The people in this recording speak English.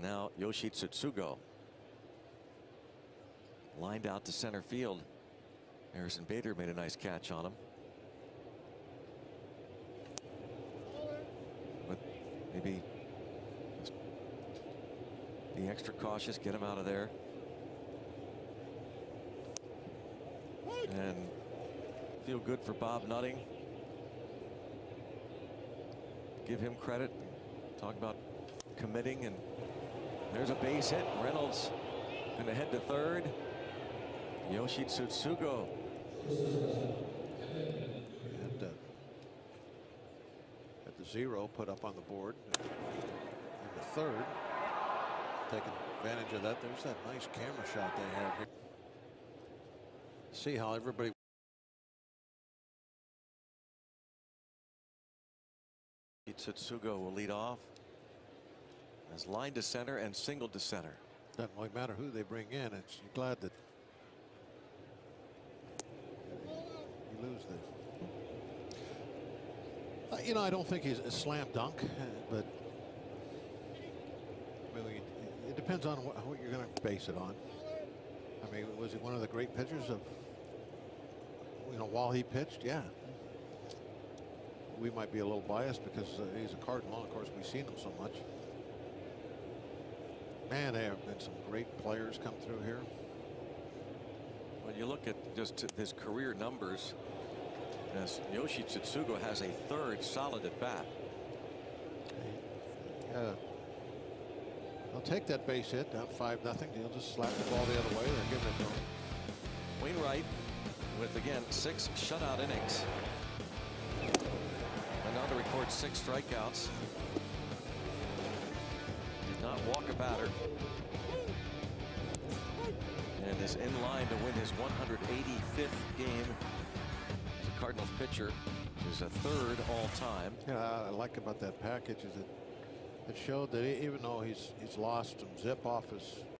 And now Yoshi Tsutsugo. Lined out to center field. Harrison Bader made a nice catch on him. But maybe be extra cautious, get him out of there. And feel good for Bob Nutting. Give him credit. Talk about committing and there's a base hit. Reynolds going to head to third. Yoshi Tsutsugo. And uh, at the zero put up on the board. And the third. Taking advantage of that. There's that nice camera shot they have here. See how everybody Tsutsugo will lead off as line to center and single to center. doesn't really matter who they bring in. It's you're glad that you lose the. Uh, you know, I don't think he's a slam dunk, but mean, it depends on what, what you're going to base it on. I mean, was he one of the great pitchers of, you know, while he pitched? Yeah. We might be a little biased because uh, he's a Cardinal. Of course, we've seen him so much. Man, there have been some great players come through here. When you look at just his career numbers, as Yoshi Tsutsugo has a third solid at bat. Yeah. They'll uh, take that base hit down five nothing. He'll just slap the ball the other way. They're giving it to him. Wainwright with again six shutout innings. And now to record six strikeouts. Not walk a batter. And is in line to win his 185th game as a Cardinals pitcher. Is a third all time. Yeah, I like about that package is it it showed that even though he's he's lost some zip off his